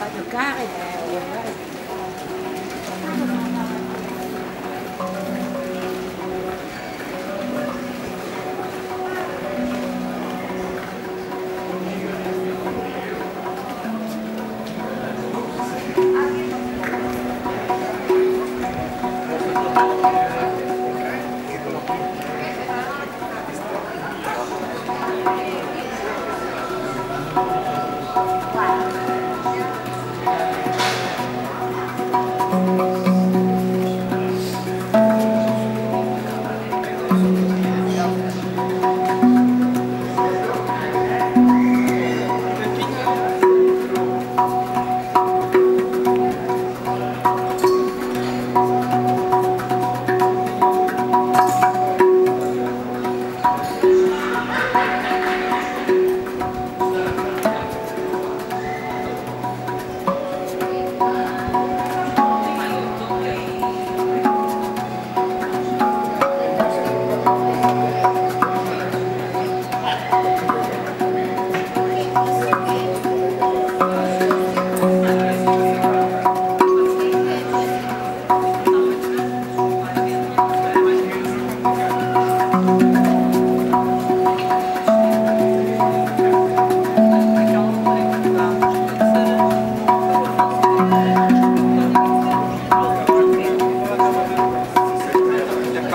pas de mais ouais. Thank